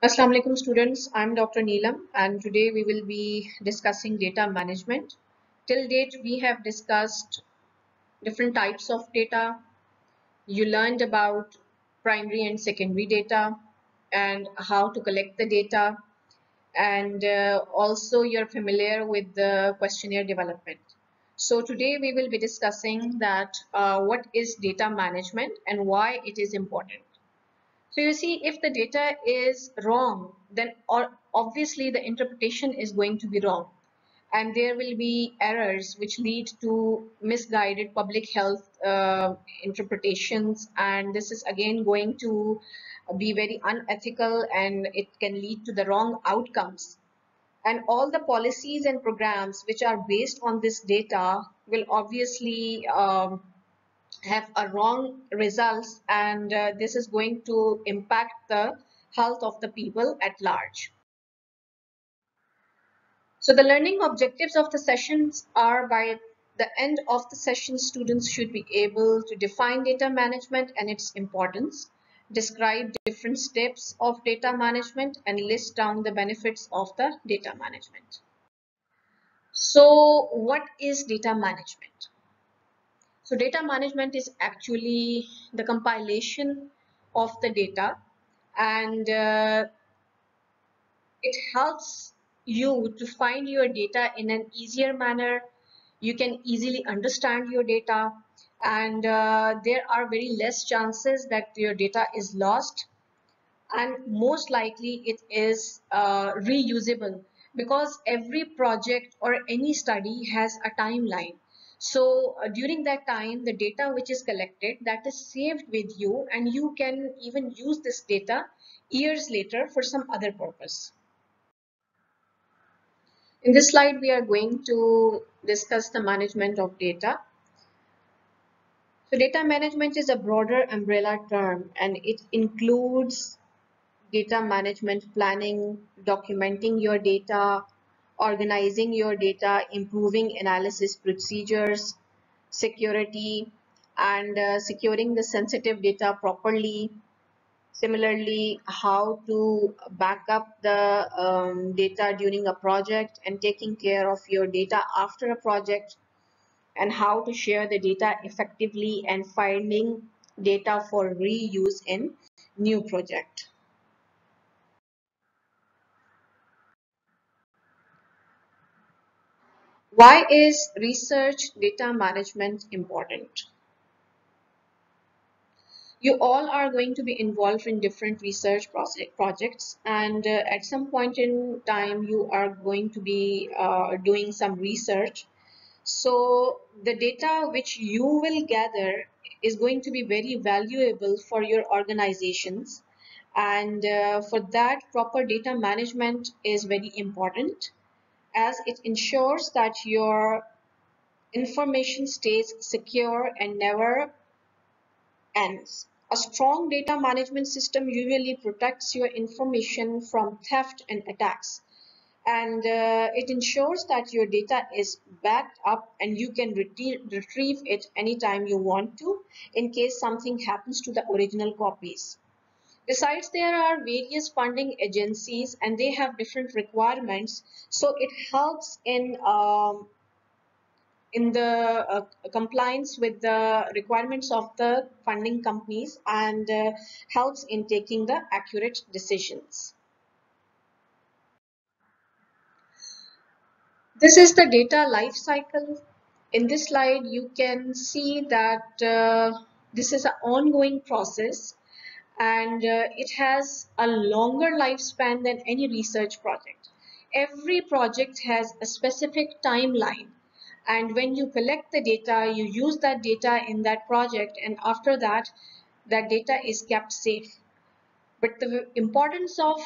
Assalamu alaikum students, I'm Dr. Neelam and today we will be discussing data management. Till date we have discussed different types of data. You learned about primary and secondary data and how to collect the data and uh, also you're familiar with the questionnaire development. So today we will be discussing that uh, what is data management and why it is important. So you see, if the data is wrong, then obviously the interpretation is going to be wrong. And there will be errors which lead to misguided public health uh, interpretations. And this is again going to be very unethical and it can lead to the wrong outcomes. And all the policies and programs which are based on this data will obviously um, have a wrong results and uh, this is going to impact the health of the people at large. So the learning objectives of the sessions are by the end of the session students should be able to define data management and its importance, describe different steps of data management and list down the benefits of the data management. So what is data management? So data management is actually the compilation of the data and uh, it helps you to find your data in an easier manner. You can easily understand your data and uh, there are very less chances that your data is lost and most likely it is uh, reusable because every project or any study has a timeline so uh, during that time, the data which is collected that is saved with you and you can even use this data years later for some other purpose. In this slide, we are going to discuss the management of data. So data management is a broader umbrella term and it includes data management planning, documenting your data, organizing your data, improving analysis procedures, security, and uh, securing the sensitive data properly. Similarly, how to back up the um, data during a project and taking care of your data after a project and how to share the data effectively and finding data for reuse in new project. Why is research data management important? You all are going to be involved in different research projects and uh, at some point in time you are going to be uh, doing some research. So the data which you will gather is going to be very valuable for your organizations and uh, for that proper data management is very important as it ensures that your information stays secure and never ends. A strong data management system usually protects your information from theft and attacks. And uh, it ensures that your data is backed up and you can retrieve it anytime you want to in case something happens to the original copies. Besides, there are various funding agencies and they have different requirements. So it helps in um, in the uh, compliance with the requirements of the funding companies and uh, helps in taking the accurate decisions. This is the data life cycle. In this slide, you can see that uh, this is an ongoing process and uh, it has a longer lifespan than any research project. Every project has a specific timeline and when you collect the data, you use that data in that project and after that, that data is kept safe. But the importance of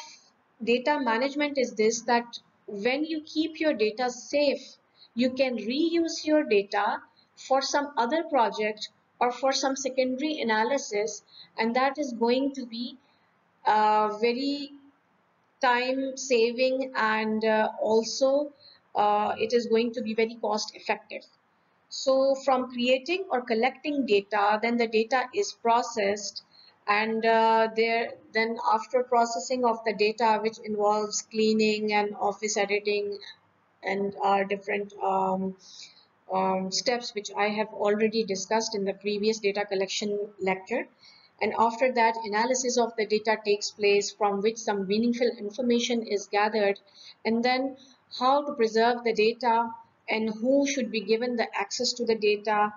data management is this that when you keep your data safe, you can reuse your data for some other project or for some secondary analysis and that is going to be uh, very time saving and uh, also uh, it is going to be very cost effective. So from creating or collecting data, then the data is processed and uh, there then after processing of the data which involves cleaning and office editing and different um, um, steps which I have already discussed in the previous data collection lecture. And after that analysis of the data takes place from which some meaningful information is gathered and then how to preserve the data and who should be given the access to the data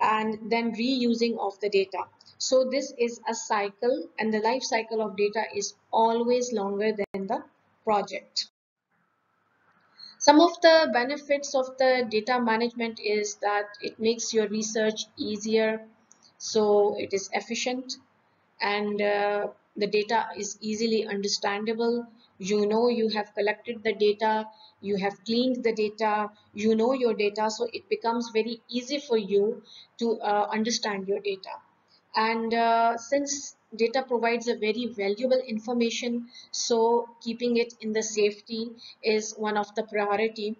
and then reusing of the data. So this is a cycle and the life cycle of data is always longer than the project some of the benefits of the data management is that it makes your research easier so it is efficient and uh, the data is easily understandable. You know you have collected the data you have cleaned the data you know your data so it becomes very easy for you to uh, understand your data and uh, since data provides a very valuable information so keeping it in the safety is one of the priority.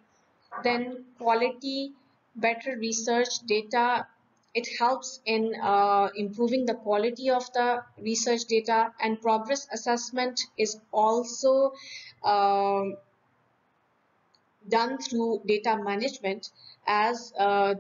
Then quality better research data it helps in uh, improving the quality of the research data and progress assessment is also um, done through data management as uh,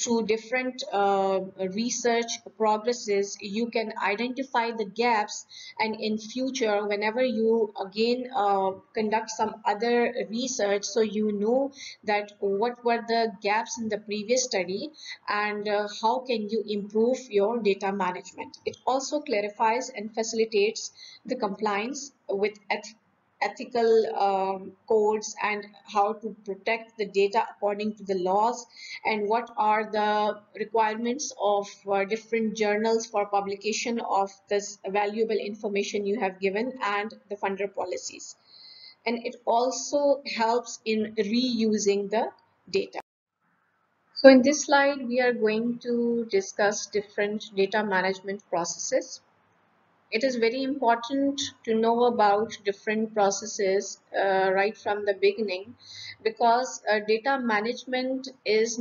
through different uh, research progresses you can identify the gaps and in future whenever you again uh, conduct some other research so you know that what were the gaps in the previous study and uh, how can you improve your data management. It also clarifies and facilitates the compliance with ethical um, codes and how to protect the data according to the laws? And what are the requirements of uh, different journals for publication of this valuable information you have given and the funder policies? And it also helps in reusing the data. So in this slide we are going to discuss different data management processes it is very important to know about different processes uh, right from the beginning because uh, data management is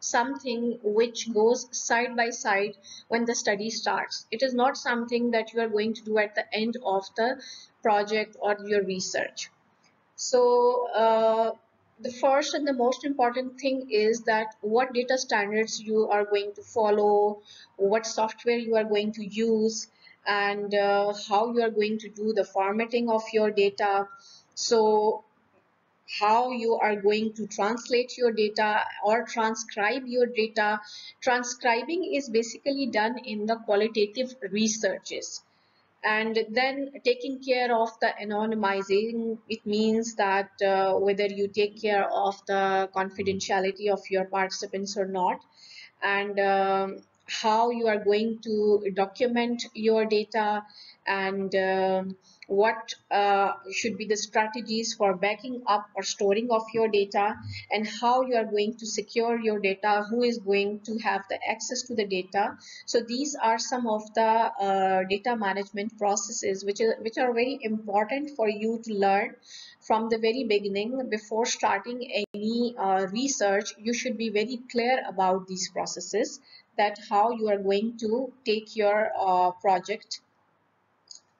something which goes side by side when the study starts. It is not something that you are going to do at the end of the project or your research. So uh, the first and the most important thing is that what data standards you are going to follow, what software you are going to use, and uh, how you are going to do the formatting of your data. So how you are going to translate your data or transcribe your data. Transcribing is basically done in the qualitative researches and then taking care of the anonymizing it means that uh, whether you take care of the confidentiality of your participants or not and um, how you are going to document your data and um, what uh, should be the strategies for backing up or storing of your data and how you are going to secure your data who is going to have the access to the data. So these are some of the uh, data management processes which are which are very important for you to learn from the very beginning before starting any uh, research you should be very clear about these processes that how you are going to take your uh, project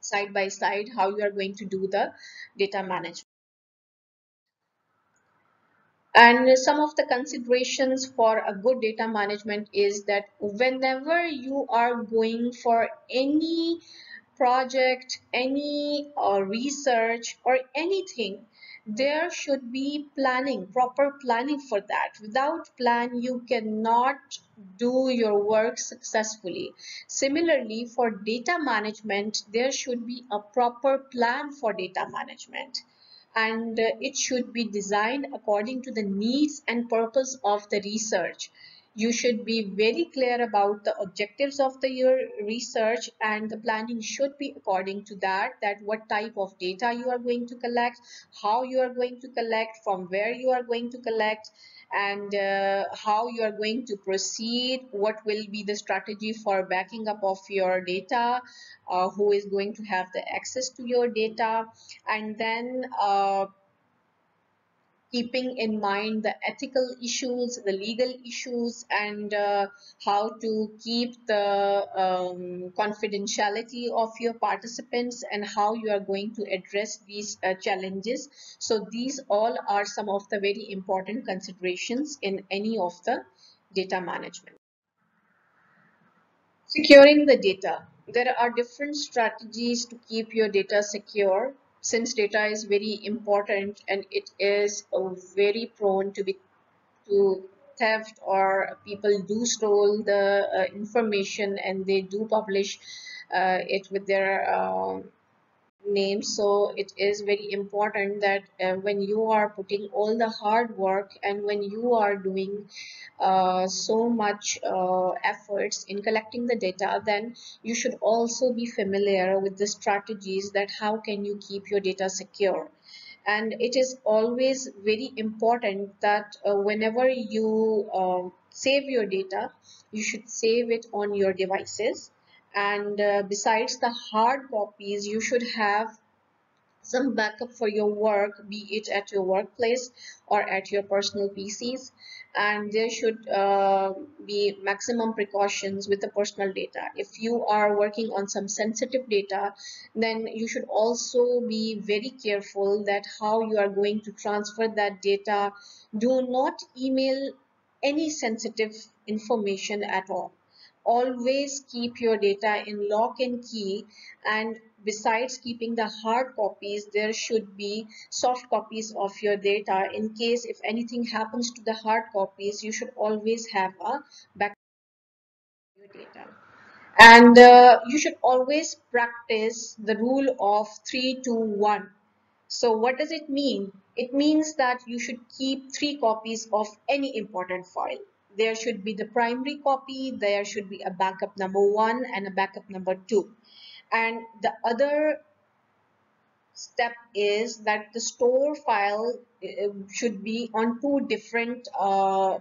side by side how you are going to do the data management. And some of the considerations for a good data management is that whenever you are going for any project any uh, research or anything there should be planning proper planning for that. Without plan you cannot do your work successfully. Similarly for data management there should be a proper plan for data management. And it should be designed according to the needs and purpose of the research you should be very clear about the objectives of the your research and the planning should be according to that that what type of data you are going to collect how you are going to collect from where you are going to collect and uh, how you are going to proceed what will be the strategy for backing up of your data uh, who is going to have the access to your data and then uh, keeping in mind the ethical issues, the legal issues, and uh, how to keep the um, confidentiality of your participants and how you are going to address these uh, challenges. So these all are some of the very important considerations in any of the data management. Securing the data. There are different strategies to keep your data secure since data is very important and it is very prone to be to theft or people do steal the uh, information and they do publish uh, it with their uh, name. So it is very important that uh, when you are putting all the hard work and when you are doing uh, so much uh, efforts in collecting the data then you should also be familiar with the strategies that how can you keep your data secure. And it is always very important that uh, whenever you uh, save your data you should save it on your devices and uh, besides the hard copies you should have some backup for your work be it at your workplace or at your personal PCs and there should uh, be maximum precautions with the personal data. If you are working on some sensitive data then you should also be very careful that how you are going to transfer that data. Do not email any sensitive information at all always keep your data in lock and key and besides keeping the hard copies there should be soft copies of your data. In case if anything happens to the hard copies you should always have a backup your data. And uh, you should always practice the rule of 3 to 1 so what does it mean? It means that you should keep three copies of any important file there should be the primary copy, there should be a backup number one and a backup number two. And the other step is that the store file uh, should be on two different uh,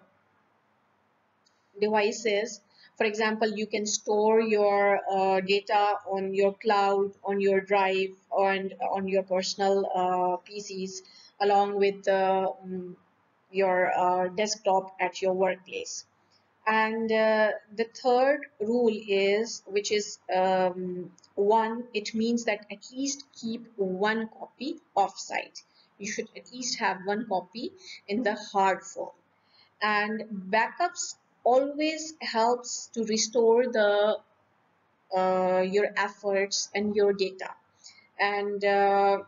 devices. For example, you can store your uh, data on your cloud, on your drive, and on your personal uh, PCs, along with um, your uh, desktop at your workplace. And uh, the third rule is which is um, one it means that at least keep one copy offsite. You should at least have one copy in the hard form. And backups always helps to restore the uh, your efforts and your data. And uh,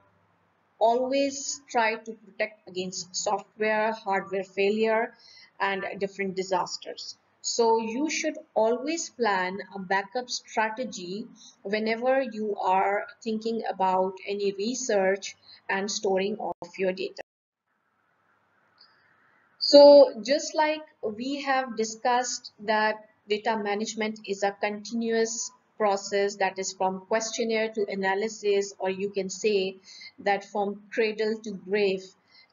always try to protect against software hardware failure and different disasters so you should always plan a backup strategy whenever you are thinking about any research and storing of your data. So just like we have discussed that data management is a continuous process that is from questionnaire to analysis or you can say that from cradle to grave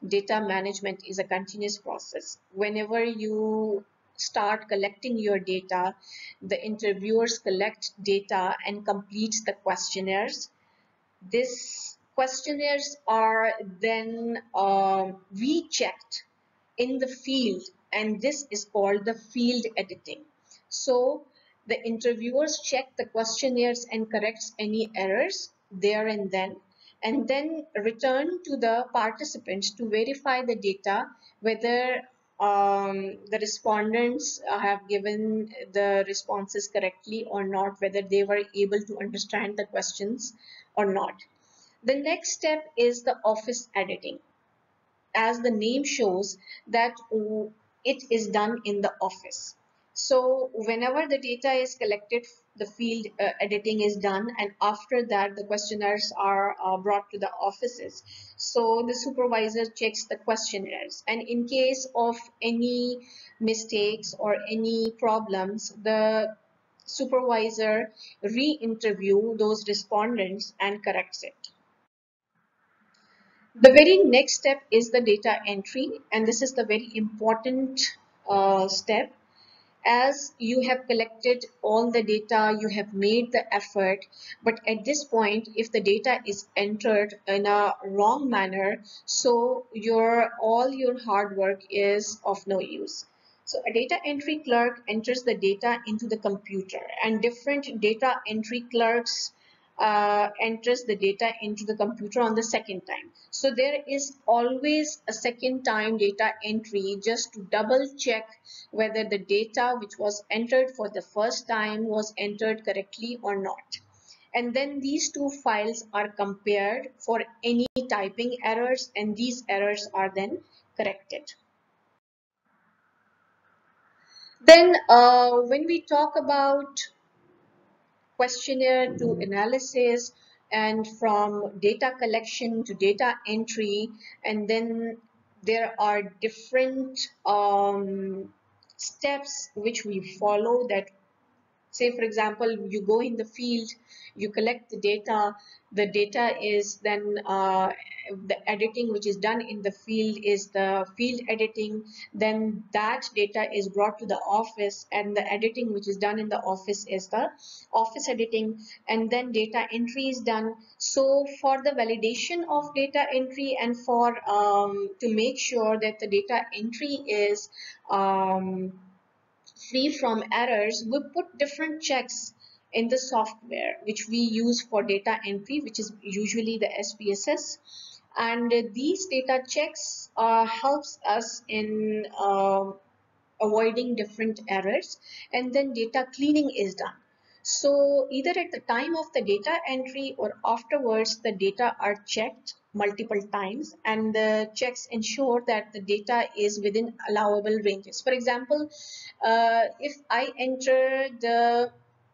data management is a continuous process. Whenever you start collecting your data the interviewers collect data and complete the questionnaires. These questionnaires are then uh, rechecked in the field and this is called the field editing. So the interviewers check the questionnaires and corrects any errors there and then and then return to the participants to verify the data whether um, the respondents have given the responses correctly or not, whether they were able to understand the questions or not. The next step is the office editing. As the name shows that it is done in the office. So whenever the data is collected, the field uh, editing is done and after that the questionnaires are uh, brought to the offices. So the supervisor checks the questionnaires and in case of any mistakes or any problems, the supervisor re-interview those respondents and corrects it. The very next step is the data entry and this is the very important uh, step as you have collected all the data, you have made the effort, but at this point, if the data is entered in a wrong manner, so your all your hard work is of no use. So a data entry clerk enters the data into the computer and different data entry clerks uh, enters the data into the computer on the second time. So there is always a second time data entry just to double check whether the data which was entered for the first time was entered correctly or not. And then these two files are compared for any typing errors and these errors are then corrected. Then uh, when we talk about questionnaire to analysis and from data collection to data entry. And then there are different um, steps which we follow that say for example you go in the field you collect the data the data is then uh, the editing which is done in the field is the field editing. Then that data is brought to the office and the editing which is done in the office is the office editing. And then data entry is done. So for the validation of data entry and for um, to make sure that the data entry is um, free from errors we put different checks in the software which we use for data entry which is usually the SPSS and these data checks uh, helps us in uh, avoiding different errors. And then data cleaning is done so either at the time of the data entry or afterwards the data are checked multiple times and the checks ensure that the data is within allowable ranges for example uh, if I enter the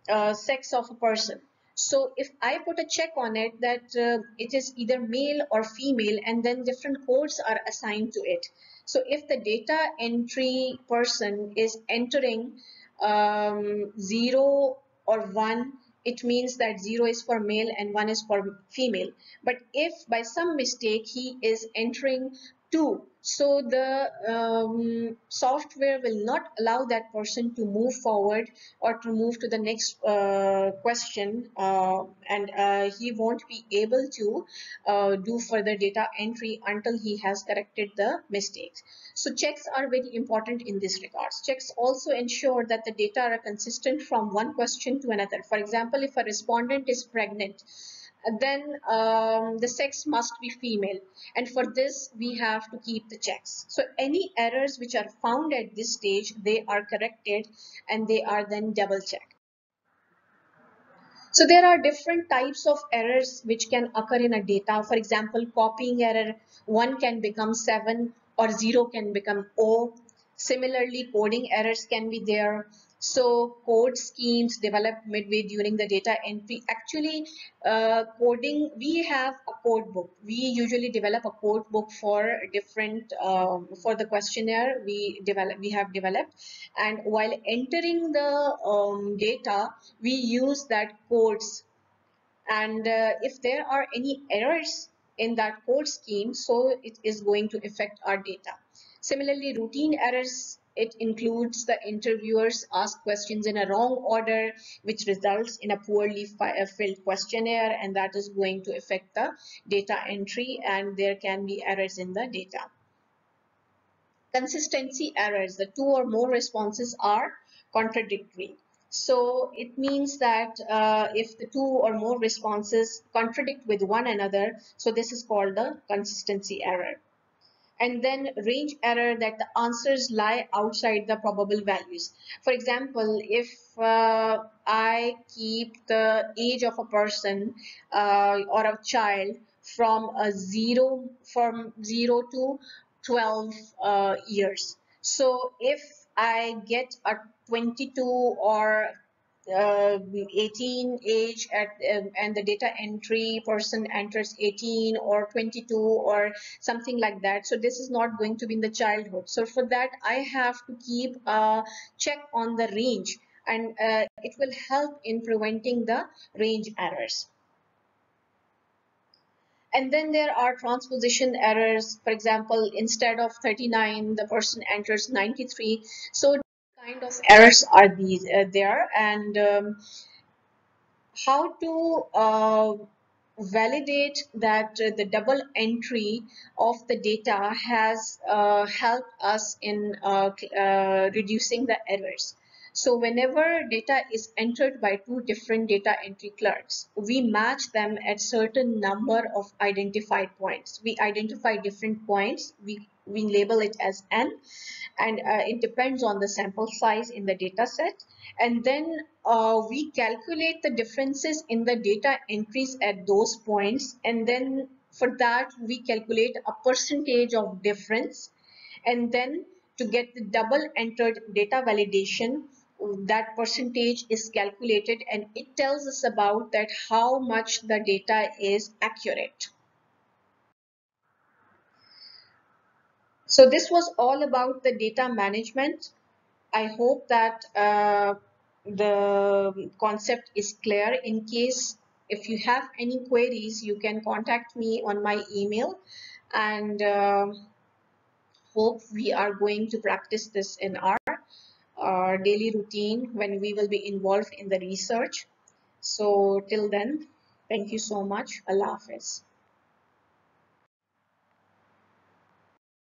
uh, sex of a person. So if I put a check on it that uh, it is either male or female and then different codes are assigned to it. So if the data entry person is entering um, 0 or 1, it means that 0 is for male and 1 is for female. But if by some mistake he is entering 2 so the um, software will not allow that person to move forward or to move to the next uh, question uh, and uh, he won't be able to uh, do further data entry until he has corrected the mistakes. So checks are very important in this regards. Checks also ensure that the data are consistent from one question to another. For example, if a respondent is pregnant, then um, the sex must be female. And for this we have to keep the checks. So any errors which are found at this stage they are corrected and they are then double checked. So there are different types of errors which can occur in a data. For example copying error one can become seven or zero can become o. Similarly coding errors can be there so code schemes developed midway during the data entry. Actually, uh, coding, we have a code book. We usually develop a code book for different, um, for the questionnaire we develop, we have developed. And while entering the um, data, we use that codes. And uh, if there are any errors in that code scheme, so it is going to affect our data. Similarly, routine errors it includes the interviewers ask questions in a wrong order, which results in a poorly uh, filled questionnaire, and that is going to affect the data entry, and there can be errors in the data. Consistency errors, the two or more responses are contradictory. So it means that uh, if the two or more responses contradict with one another, so this is called the consistency error and then range error that the answers lie outside the probable values. For example, if uh, I keep the age of a person uh, or a child from a zero from zero to 12 uh, years. So if I get a 22 or uh, 18 age at um, and the data entry person enters 18 or 22 or something like that. So this is not going to be in the childhood. So for that I have to keep a check on the range and uh, it will help in preventing the range errors. And then there are transposition errors. For example instead of 39 the person enters 93 so kind of errors are these uh, there and um, how to uh, validate that uh, the double entry of the data has uh, helped us in uh, uh, reducing the errors. So whenever data is entered by two different data entry clerks, we match them at certain number of identified points. We identify different points, we, we label it as n, and uh, it depends on the sample size in the data set. And then uh, we calculate the differences in the data entries at those points. And then for that, we calculate a percentage of difference. And then to get the double entered data validation, that percentage is calculated and it tells us about that how much the data is accurate. So this was all about the data management. I hope that uh, the concept is clear. In case if you have any queries, you can contact me on my email and uh, hope we are going to practice this in our our daily routine when we will be involved in the research. So till then, thank you so much. Allah Hafiz.